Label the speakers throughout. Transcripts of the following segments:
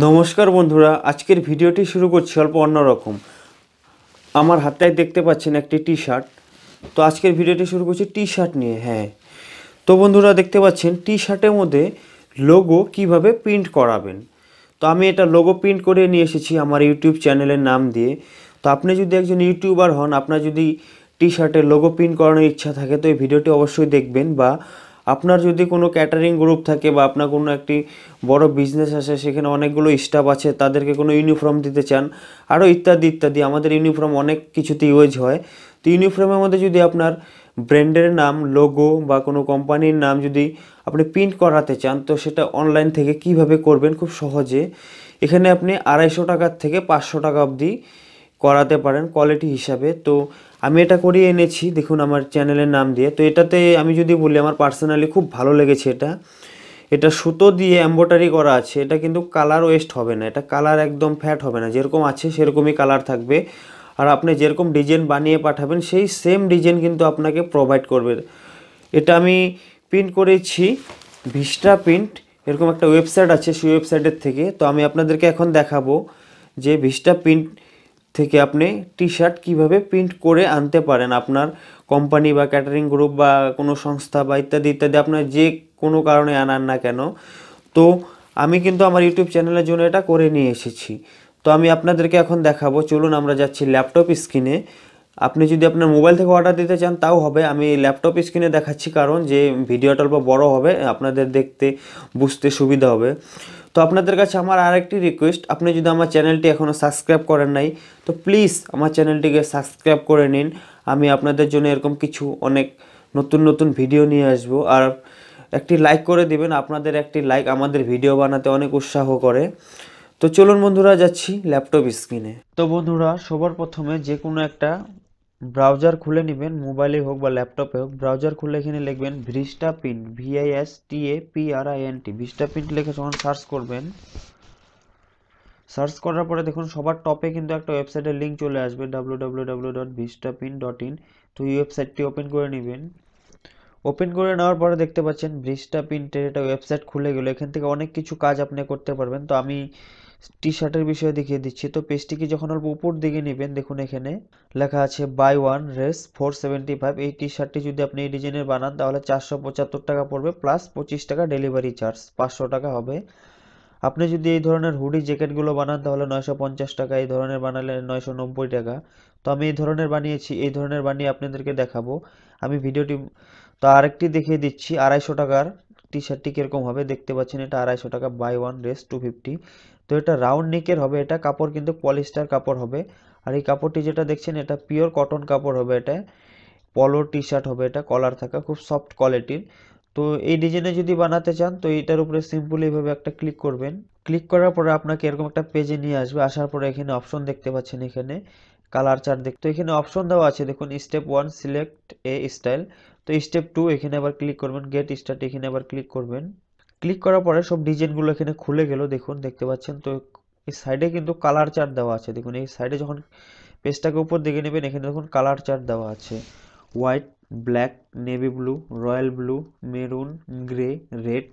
Speaker 1: নমস্কার বন্ধুরা, আজকের ভিডিওটি শুরু করছি অল্প অন্যরকম আমার হাতটায় দেখতে পাচ্ছেন একটি টি শার্ট তো আজকের ভিডিওটি শুরু করছি টি শার্ট নিয়ে হ্যাঁ। তো বন্ধুরা, দেখতে পাচ্ছেন টি শার্টের মধ্যে লোগো কীভাবে প্রিন্ট করাবেন। তো আমি এটা লোগো প্রিন্ট করে নিয়ে এসেছি আমার ইউটিউব চ্যানেলের নাম দিয়ে। তো আপনি যদি একজন ইউটিউবার হন, আপনার যদি টি শার্টের লোগো প্রিন্ট করানোর ইচ্ছা থাকে, তো এই ভিডিওটি অবশ্যই দেখবেন বা আপনার যদি কোনো ক্যাটারিং গ্রুপ থাকে বা আপনার কোনো একটি বড় বিজনেস আছে, সেখানে অনেকগুলো স্টাফ আছে, তাদেরকে কোনো ইউনিফর্ম দিতে চান আরও ইত্যাদি ইত্যাদি, আমাদের ইউনিফর্ম অনেক কিছুতে ইউজ হয়। তো ইউনিফর্মের মধ্যে যদি আপনার ব্র্যান্ডের নাম লোগো বা কোনো কোম্পানির নাম যদি আপনি প্রিন্ট করাতে চান, তো সেটা অনলাইন থেকে কীভাবে করবেন? খুব সহজে। এখানে আপনি আড়াইশো টাকার থেকে পাঁচশো টাকা অবধি করাতে পারেন কোয়ালিটি হিসাবে। তো আমি এটা করিয়ে এনেছি, দেখুন আমার চ্যানেলের নাম দিয়ে। তো এটাতে আমি যদি বলি, আমার পার্সোনালি খুব ভালো লেগেছে এটা। এটা সুতো দিয়ে এম্ব্রয়ডারি করা আছে, এটা কিন্তু কালার ওয়েস্ট হবে না। এটা কালার একদম ফ্যাট হবে না। যেরকম আছে, সেরকমই কালার থাকবে। আর আপনি যেরকম ডিজাইন বানিয়ে পাঠাবেন, সেই সেম ডিজাইন কিন্তু আপনাকে প্রোভাইড করবে। এটা আমি প্রিন্ট করেছি ভিস্টা প্রিন্ট এরকম একটা ওয়েবসাইট আছে, সেই ওয়েবসাইটের থেকে। তো আমি আপনাদেরকে এখন দেখাবো যে ভিস্টা প্রিন্ট থেকে আপনি টি শার্ট কীভাবে প্রিন্ট করে আনতে পারেন? আপনার কোম্পানি বা ক্যাটারিং গ্রুপ বা কোনো সংস্থা বা ইত্যাদি ইত্যাদি আপনার যে কোনো কারণে আনান না কেন। তো আমি কিন্তু আমার ইউটিউব চ্যানেলের জন্য এটা করে নিয়ে এসেছি। তো আমি আপনাদেরকে এখন দেখাবো। চলুন আমরা যাচ্ছি ল্যাপটপ স্ক্রিনে আপনি যদি আপনার মোবাইল থেকে অর্ডার দিতে চান, তাও হবে। আমি ল্যাপটপ স্ক্রিনে দেখাচ্ছি কারণ যে ভিডিওটা অল্প বড় হবে, আপনাদের দেখতে, বুঝতে সুবিধা হবে। তো আপনাদের কাছে আমার আরেকটি রিকোয়েস্ট আপনি যদি আমার চ্যানেলটি এখনও সাবস্ক্রাইব করেন নাই, তো প্লিজ আমার চ্যানেলটিকে সাবস্ক্রাইব করে নিন। আমি আপনাদের জন্য এরকম কিছু অনেক নতুন নতুন ভিডিও নিয়ে আসব। আর একটি লাইক করে দিবেন, আপনাদের একটি লাইক আমাদের ভিডিও বানাতে অনেক উৎসাহ করে। তো চলুন বন্ধুরা, যাচ্ছি ল্যাপটপ স্ক্রিনে তো বন্ধুরা, সবার প্রথমে যে কোনো একটা ব্রাউজার খুলে নেবেন, মোবাইলে হোক বা ল্যাপটপে হোক, ব্রাউজার খুলে এখানে লিখবেন Vistaprint V I S T A P R I N T Vistaprint লিখে যখন সার্চ করবেন, সার্চ করার পরে দেখুন সবার টপে কিন্তু একটা ওয়েবসাইটের লিঙ্ক চলে আসবে W W W dot Vistaprint dot in তো এই ওয়েবসাইটটি ওপেন করে নেবেন। ওপেন করে নেওয়ার পরে দেখতে পাচ্ছেন ভিস্টা প্রিন্টের একটা ওয়েবসাইট খুলে গেলো, এখান থেকে অনেক কিছু কাজ আপনি করতে পারবেন। তো আমি টি শার্টের বিষয়ে দেখিয়ে দিচ্ছি। তো পেজটিকে যখন অল্প উপর দিকে নেবেন, দেখুন এখানে লেখা আছে বাই ওয়ান রেস ফোর সেভেন্টি ফাইভ এই টি শার্টটি যদি আপনি এই ডিজাইনের বানান, তাহলে চারশো পঁচাত্তর টাকা পড়বে প্লাস পঁচিশ টাকা ডেলিভারি চার্জ পাঁচশো টাকা হবে। আপনি যদি এই ধরনের হুডি জ্যাকেটগুলো বানান, তাহলে নয়শো পঞ্চাশ টাকা, এই ধরনের বানালে নয়শো নব্বই টাকা। তো আমি এই ধরনের বানিয়েছি, এই ধরনের বানিয়ে আপনাদেরকে দেখাবো। আমি ভিডিওটি, তো আরেকটি দেখিয়ে দিচ্ছি, আড়াইশো টাকার টি শার্টটি কীরকম হবে, দেখতে পাচ্ছেন এটা আড়াইশো টাকা বাই ওয়ান রেস টু ফিফটি তো এটা রাউন্ড নেকের হবে, এটা কাপড় কিন্তু পলিস্টার কাপড় হবে। আর এই কাপড়টি যেটা দেখছেন, এটা পিওর কটন কাপড় হবে এটা। পলো টি শার্ট হবে এটা কলার থাকা, খুব সফট কোয়ালিটির তো এই ডিজাইনে যদি বানাতে চান, তো এইটার উপরে সিম্পল এইভাবে একটা ক্লিক করবেন। ক্লিক করার পরে আপনাকে এরকম একটা পেজে নিয়ে আসবে। আসার পরে এখানে অপশন দেখতে পাচ্ছেন এখানে কালার চার্ট দেখতে এখানে অপশন দেওয়া আছে, দেখুন step one select a style তো স্টেপ টু এখানে আবার ক্লিক করবেন গেট স্টার্ট এখানে আবার ক্লিক করবেন। ক্লিক করার পরে সব ডিজাইনগুলো এখানে খুলে গেল, দেখুন, দেখতে পাচ্ছেন তো, এই সাইডে কিন্তু কালার চার্ট দেওয়া আছে। দেখুন, এই সাইডে যখন পেজটাকে উপর দিকে নেবেন, এখানে দেখুন কালার চার্ট দেওয়া আছে। White black navy blue royal blue maroon grey red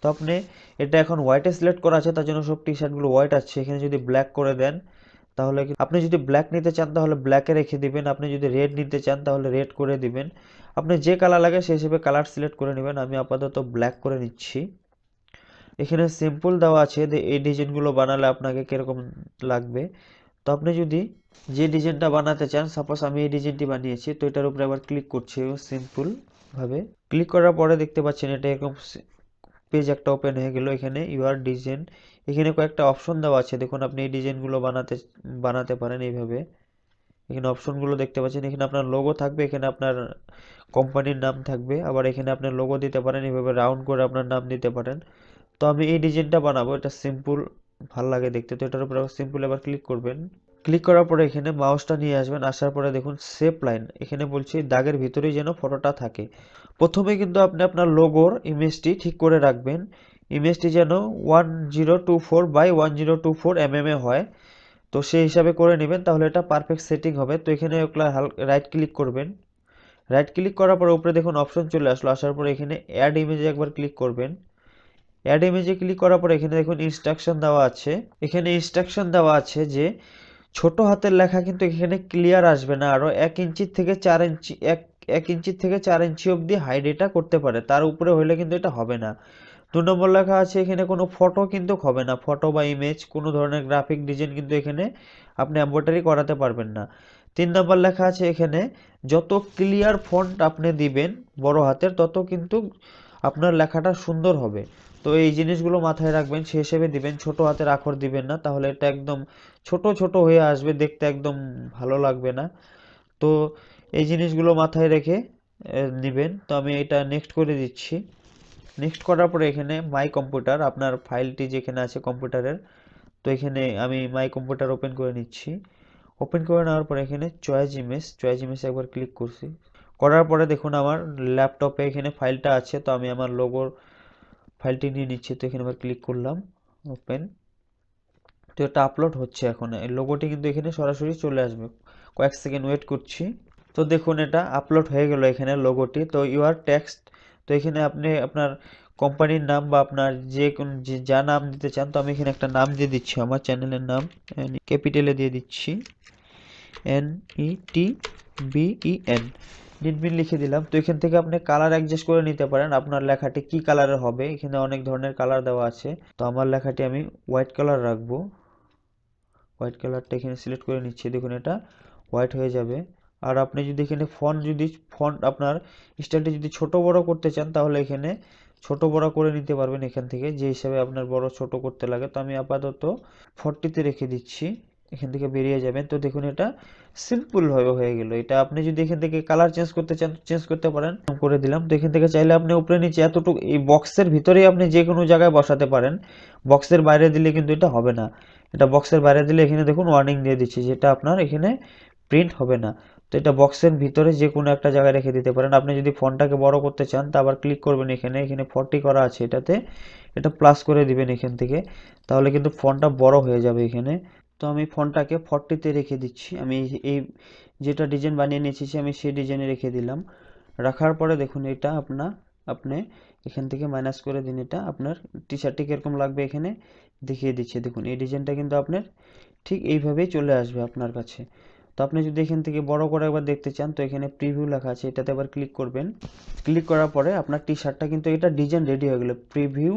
Speaker 1: তো আপনি এটা এখন হোয়াইটে সিলেক্ট করা আছে, তার জন্য সব টি শার্টগুলো হোয়াইট আছে। এখানে যদি ব্ল্যাক করে দেন, তাহলে আপনি যদি ব্ল্যাক নিতে চান, তাহলে ব্ল্যাকে রেখে দিবেন। আপনি যদি রেড নিতে চান, তাহলে রেড করে দিবেন। আপনি যে কালার লাগে, সেই হিসেবে কালার সিলেক্ট করে নেবেন। আমি আপাতত ব্ল্যাক করে নিচ্ছি। এখানে সিম্পল দেওয়া আছে যে এই ডিজাইনগুলো বানালে আপনাকে কীরকম লাগবে। তো আপনি যদি যে ডিজাইনটা বানাতে চান সাপোজ আমি এই ডিজাইনটি বানিয়েছি, তো এটার উপরে আবার ক্লিক করছি সিম্পলভাবে ক্লিক করার পরে দেখতে পাচ্ছেন এটা এরকম পেজ একটা ওপেন হয়ে গেল, এখানে ইউআর ডিজাইন এখানে কয়েকটা অপশন দেওয়া আছে, দেখুন আপনি এই ডিজাইনগুলো বানাতে বানাতে পারেন এইভাবে। এখানে অপশনগুলো দেখতে পাচ্ছেন, এখানে আপনার লোগো থাকবে, এখানে আপনার কোম্পানির নাম থাকবে, আবার এখানে আপনার লোগো দিতে পারেন, এইভাবে রাউন্ড করে আপনার নাম দিতে পারেন। তো আমি এই ডিজাইনটা বানাবো, এটা সিম্পল ভালো লাগে দেখতে। তো এটার উপরে সিম্পল এবার ক্লিক করবেন। ক্লিক করার পরে এখানে মাউসটা নিয়ে আসবেন, আসার পরে দেখুন সেপ লাইন এখানে বলছি দাগের ভিতরেই যেন ফটোটা থাকে। প্রথমে কিন্তু আপনি আপনার লোগোর ইমেজটি ঠিক করে রাখবেন। ইমেজটি যেন one zero two four by one zero two four M A হয়। তো সেই হিসাবে করে নেবেন, তাহলে এটা পারফেক্ট সেটিং হবে। তো এখানে রাইট ক্লিক করবেন। রাইট ক্লিক করার পরে উপরে দেখুন অপশন চলে আসলো। আসার পরে এখানে অ্যাড ইমেজে একবার ক্লিক করবেন। অ্যাড ইমেজে ক্লিক করার পর এখানে দেখুন ইনস্ট্রাকশন দেওয়া আছে। এখানে ইনস্ট্রাকশন দেওয়া আছে যে ছোট হাতের লেখা কিন্তু এখানে ক্লিয়ার আসবে না। আরও এক ইঞ্চির থেকে চার ইঞ্চি এক এক ইঞ্চির থেকে চার ইঞ্চি অবধি হাইড এটা করতে পারে। তার উপরে হলে কিন্তু এটা হবে না। দু নম্বর লেখা আছে এখানে কোনো ফটো কিন্তু হবে না। ফটো বা ইমেজ কোনো ধরনের গ্রাফিক ডিজাইন কিন্তু এখানে আপনি এম্ব্রয়ডারি করাতে পারবেন না। তিন নম্বর লেখা আছে এখানে, যত ক্লিয়ার ফন্ট আপনি দিবেন বড় হাতের, তত কিন্তু আপনার লেখাটা সুন্দর হবে। তো এই জিনিসগুলো মাথায় রাখবেন, সে হিসেবে দিবেন, ছোট হাতের আখর দিবেন না, তাহলে এটা একদম ছোট ছোট হয়ে আসবে, দেখতে একদম ভালো লাগবে না। তো এই জিনিসগুলো মাথায় রেখে নেবেন। তো আমি এটা নেক্সট করে দিচ্ছি। নেক্সট করার পরে এখানে মাই কম্পিউটার আপনার ফাইলটি যেখানে আছে কম্পিউটারের, তো এখানে আমি মাই কম্পিউটার ওপেন করে নিচ্ছি। ওপেন করে নেওয়ার পরে এখানে চয়েস ইমেজ চয়েস ইমেজ একবার ক্লিক করছি। করার পরে দেখুন, আমার ল্যাপটপে এখানে ফাইলটা আছে, তো আমি আমার লোগোর ফাইলটি নিয়ে নিচ্ছি, তো এখানে আবার ক্লিক করলাম ওপেন তো এটা আপলোড হচ্ছে এখন। লোগোটি কিন্তু এখানে সরাসরি চলে আসবে। কয়েক সেকেন্ড ওয়েট করছি। তো দেখুন এটা আপলোড হয়ে গেল এখানে লোগোটি তো ইউআর টেক্সট তো এখানে আপনি আপনার কোম্পানির নাম বা আপনার যে কোন যে, যা নাম দিতে চান, তো আমি এখানে একটা নাম দিয়ে দিচ্ছি। আমার চ্যানেলের নাম ক্যাপিটালে দিয়ে দিচ্ছি N E T B E N নিটবিন লিখে দিলাম। তো এখান থেকে আপনি কালার অ্যাডজাস্ট করে নিতে পারেন। আপনার লেখাটি কি কালারের হবে? এখানে অনেক ধরনের কালার দেওয়া আছে। তো আমার লেখাটি আমি হোয়াইট কালার রাখব। হোয়াইট কালারটা এখানে সিলেক্ট করে নিচ্ছি। দেখুন এটা হোয়াইট হয়ে যাবে। আর আপনি যদি এখানে ফন্ট যদি ফন্ট আপনার স্টাইলটি যদি ছোট বড় করতে চান, তাহলে এখানে ছোট বড় করে নিতে পারবেন এখান থেকে। যে হিসাবে আপনার বড় ছোট করতে লাগে। তো আমি আপাতত ফর্টিতে রেখে দিচ্ছি। এখান থেকে বেরিয়ে যাবেন। তো দেখুন এটা সিম্পল ভাবে হয়ে গেল। এটা আপনি যদি এখান থেকে কালার চেঞ্জ করতে চান চেঞ্জ করতে পারেন। করে দিলাম। তো এখান থেকে চাইলে আপনি উপরে নিচে এতটুকু, এই বক্সের ভিতরেই আপনি যে কোনো জায়গায় বসাতে পারেন। বক্সের বাইরে দিলে কিন্তু এটা হবে না। এটা বক্সের বাইরে দিলে এখানে দেখুন ওয়ার্নিং দিয়ে দিচ্ছি যেটা আপনার এখানে প্রিন্ট হবে না। তো এটা বক্সের ভিতরে যে কোনো একটা জায়গায় রেখে দিতে পারেন। আপনি যদি ফোনটাকে বড় করতে চান, তা আবার ক্লিক করবেন এখানে। এখানে ফর্টি করা আছে এটাতে। এটা প্লাস করে দিবেন এখান থেকে। তাহলে কিন্তু ফোনটা বড় হয়ে যাবে এখানে। তো আমি ফোনটাকে ফর্টিতে রেখে দিচ্ছি। আমি এই যেটা ডিজাইন বানিয়ে নিয়েছি আমি সেই ডিজাইনে রেখে দিলাম। রাখার পরে দেখুন, এটা আপনার আপনি এখান থেকে মাইনাস করে দিন। এটা আপনার টি শার্টটি কীরকম লাগবে এখানে দেখিয়ে দিচ্ছে। দেখুন, এই ডিজাইনটা কিন্তু আপনার ঠিক এইভাবেই চলে আসবে আপনার কাছে। তো আপনি যদি এখান থেকে বড় করে একবার দেখতে চান, তো এখানে প্রিভিউ লেখা আছে। এটাতে আবার ক্লিক করবেন। ক্লিক করার পরে আপনার টি শার্টটা কিন্তু এটা ডিজাইন রেডি হয়ে গেল। প্রিভিউ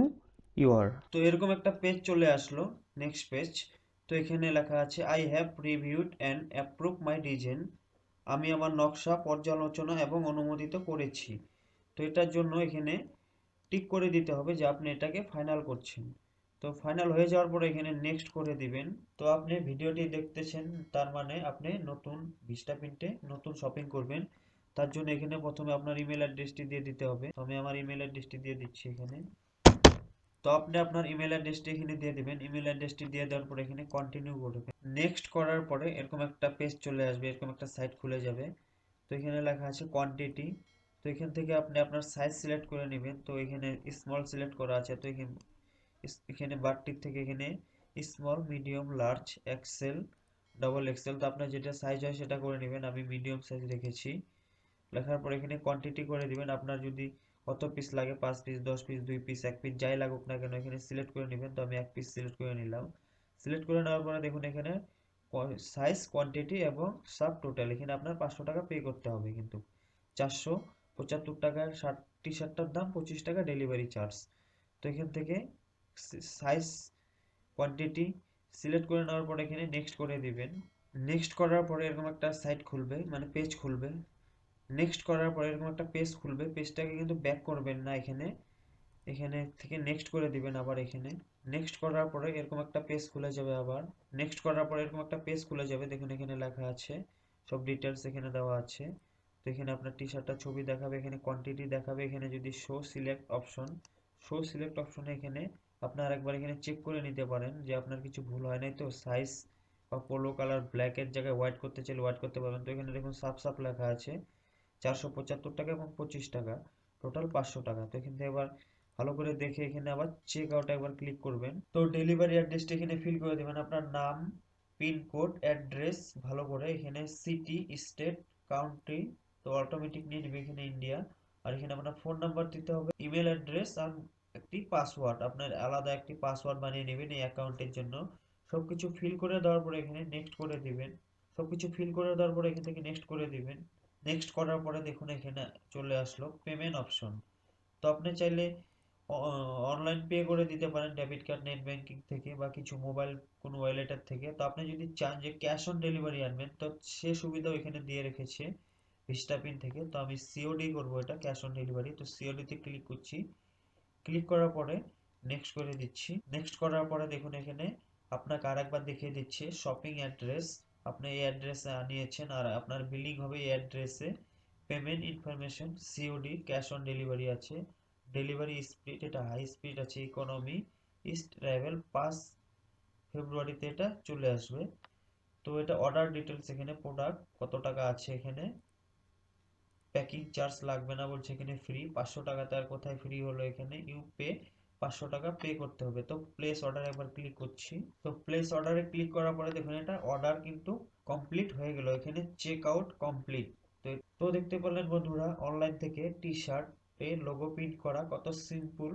Speaker 1: ইউর তো এরকম একটা পেজ চলে আসলো নেক্সট পেজ তো এখানে লেখা আছে I have reviewed and approve my design আমি আমার নকশা পর্যালোচনা এবং অনুমোদিত করেছি। তো এটার জন্য এখানে টিক করে দিতে হবে যে আপনি এটাকে ফাইনাল করছেন। তো ফাইনাল হয়ে যাওয়ার পরে এখানে নেক্সট করে দিবেন। তো আপনি ভিডিওটি দেখতেছেন, তার মানে আপনি নতুন ভিস্টা প্রিন্টে নতুন শপিং করবেন। তার জন্য এখানে প্রথমে আপনার ইমেল অ্যাড্রেসটি দিয়ে দিতে হবে। তো আমি আমার ইমেল অ্যাড্রেসটি দিয়ে দিচ্ছি এখানে। তো আপনি আপনার ইমেল অ্যাড্রেসটি এখানে দিয়ে দিবেন। ইমেল অ্যাড্রেসটি দিয়ে দেওয়ার পরে এখানে কন্টিনিউ করবেন। নেক্সট করার পরে এরকম একটা পেজ চলে আসবে, এরকম একটা সাইট খুলে যাবে। তো এখানে লেখা আছে কোয়ান্টিটি তো এখান থেকে আপনি আপনার সাইজ সিলেক্ট করে নেবেন। তো এখানে স্মল সিলেক্ট করা আছে। তো এখানে এখানে বারটির থেকে এখানে small medium large XL double XL তো আপনার যেটা সাইজ হয় সেটা করে নেবেন। আমি মিডিয়াম সাইজ রেখেছি। লেখার পর এখানে কোয়ান্টিটি করে দিবেন। আপনার যদি কত পিস লাগে? পাঁচ পিস দশ পিস দুই পিস এক পিস যাই লাগুক না কেন, এখানে সিলেক্ট করে নেবেন। তো আমি এক পিস সিলেক্ট করে নিলাম। সিলেক্ট করে নেওয়ার পরে দেখুন এখানে সাইজ কোয়ান্টিটি এবং সাব টোটাল এখানে আপনার পাঁচশো টাকা পে করতে হবে কিন্তু। চারশো পঁচাত্তর টাকার শার্ট টি শার্টটার দাম পঁচিশ টাকা ডেলিভারি চার্জ তো এখান থেকে সাইজ কোয়ান্টিটি সিলেক্ট করে নেওয়ার পরে এখানে নেক্সট করে দিবেন। নেক্সট করার পরে এরকম একটা সাইট খুলবে মানে পেজ খুলবে। নেক্সট করার পরে এরকম একটা পেজ খুলবে। পেজটাকে কিন্তু ব্যাক করবেন না এখানে। এখানে থেকে নেক্সট করে দিবেন আবার এখানে। নেক্সট করার পরে এরকম একটা পেজ খুলে যাবে আবার। নেক্সট করার পরে এরকম একটা পেজ খুলে যাবে। দেখুন এখানে লেখা আছে। সব ডিটেলস এখানে দেওয়া আছে। তো এখানে আপনার টি শার্টটা ছবি দেখাবে, এখানে কোয়ান্টিটি দেখাবে, এখানে যদি show select option show select অপশনে এখানে আপনার একবার এখানে চেক করে নিতে পারেন যে আপনার কিছু ভুল হয় নাই তো। সাইজ বা পোলো কালার ব্ল্যাকের জায়গায় হোয়াইট করতে চাইলে হোয়াইট করতে পারবেন। তো এখানে দেখুন সাফ সাফ লেখা আছে। চারশো পঁচাত্তর টাকা এবং পঁচিশ টাকা। টোটাল পাঁচশো টাকা। তো এখান থেকে এবার ভালো করে দেখে এখানে আবার চেক আউট একবার ক্লিক করবেন। তো ডেলিভারি অ্যাড্রেসটা এখানে ফিল করে দেবেন। আপনার নাম পিনকোড অ্যাড্রেস ভালো করে এখানে সিটি স্টেট কাউন্ট্রি তো অটোমেটিক নিয়ে নেবে এখানে ইন্ডিয়া আর এখানে আপনার ফোন নাম্বার দিতে হবে ইমেল অ্যাড্রেস আর একটি পাসওয়ার্ড আপনার আলাদা একটি পাসওয়ার্ড বানিয়ে নেবেন এই অ্যাকাউন্টের জন্য। সবকিছু ফিল করে দেওয়ার পরে এখানে নেক্সট করে দিবেন। সবকিছু ফিল করে দেওয়ার পরে এখান থেকে নেক্সট করে দিবেন। নেক্সট করার পরে দেখুন এখানে চলে আসলো পেমেন্ট অপশন তো আপনি চাইলে অনলাইন পে করে দিতে পারেন ডেবিট কার্ড নেট ব্যাংকিং থেকে বা কিছু মোবাইল কোনো ওয়ালেটের থেকে। তো আপনি যদি চান যে ক্যাশ অন ডেলিভারি আনবেন, তো সে সুবিধাও এখানে দিয়ে রেখেছে ভিস্টাপিন থেকে। তো আমি সিওডি করব এটা ক্যাশ অন ডেলিভারি তো সিওডিতে ক্লিক করছি। ক্লিক করার পরে নেক্সট করে দিচ্ছি। নেক্সট করার পরে দেখুন এখানে আপনাকে আরেকবার দেখিয়ে দিচ্ছে শপিং অ্যাড্রেস আপনি এই অ্যাড্রেসে আনিয়েছেন আর আপনার বিলিং হবে এই অ্যাড্রেসে payment information COD cash on delivery আছে ডেলিভারি স্পিড এটা হাই স্পিড আছে ইকোনমি ইস্ট ট্রাভেল পাস ফেব্রুয়ারিতে এটা চলে আসবে। তো এটা অর্ডার ডিটেলস এখানে প্রোডাক্ট কত টাকা আছে এখানে প্যাকিং চার্জ লাগবে না বলছে এখানে ফ্রি পাঁচশো টাকাতে আর কোথায় ফ্রি হলো এখানে ইউ পে পাঁচশো টাকা পে করতে হবে। তো প্লেস অর্ডার একবার ক্লিক করছি। তো প্লেস অর্ডারে ক্লিক করার পরে দেখুন এটা অর্ডার কিন্তু কমপ্লিট হয়ে গেল। এখানে চেক আউট কমপ্লিট তো তো দেখতে পেলেন বন্ধুরা অনলাইন থেকে টি শার্ট এ লোগো প্রিন্ট করা কত সিম্পল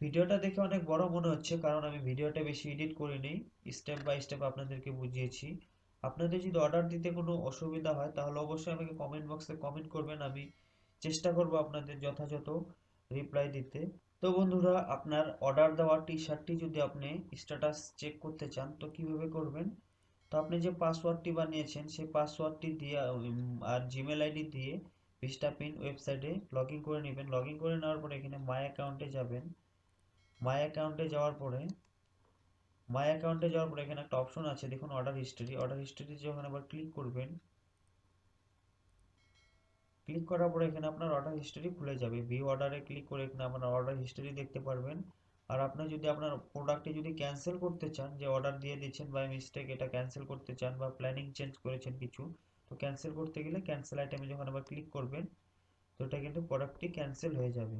Speaker 1: ভিডিওটা দেখে অনেক বড় মনে হচ্ছে কারণ আমি ভিডিওটা বেশি এডিট করিনি। স্টেপ বাই স্টেপ আপনাদেরকে বুঝিয়েছি। আপনাদের যদি অর্ডার দিতে কোনো অসুবিধা হয়, তাহলে অবশ্যই আমাকে কমেন্ট বক্সে কমেন্ট করবেন। আমি চেষ্টা করব আপনাদের যথাযথ রিপ্লাই দিতে। তো বন্ধুরা, আপনার অর্ডার দেওয়া টি শার্টটি যদি আপনি স্ট্যাটাস চেক করতে চান, তো কীভাবে করবেন? তো আপনি যে পাসওয়ার্ডটি বানিয়েছেন, সেই পাসওয়ার্ডটি দিয়ে আর জিমেল আইডি দিয়ে ভিস্টা পিন ওয়েবসাইটে লগ ইন করে নেবেন। লগ ইন করে নেওয়ার পরে এখানে মাই অ্যাকাউন্টে যাবেন। মাই অ্যাকাউন্টে যাওয়ার পরে মাই অ্যাকাউন্টে যাওয়ার পরে এখানে একটা অপশন আছে, দেখুন অর্ডার হিস্ট্রি অর্ডার হিস্ট্রিতে যখন আবার ক্লিক করবেন ক্লিক করার পরে এখানে আপনার অর্ডার হিস্টোরি খুলে যাবে। ভিউ অর্ডারে ক্লিক করে এখানে আপনার অর্ডার হিস্টোরি দেখতে পারবেন। আর আপনি যদি আপনার প্রোডাক্টটি যদি ক্যান্সেল করতে চান, যে অর্ডার দিয়ে দিচ্ছেন বা মিস্টেক এটা ক্যান্সেল করতে চান বা প্ল্যানিং চেঞ্জ করেছেন কিছু, তো ক্যান্সেল করতে গেলে ক্যান্সেল আইটেমে যখন আবার ক্লিক করবেন, তো এটা কিন্তু প্রোডাক্টটি ক্যান্সেল হয়ে যাবে।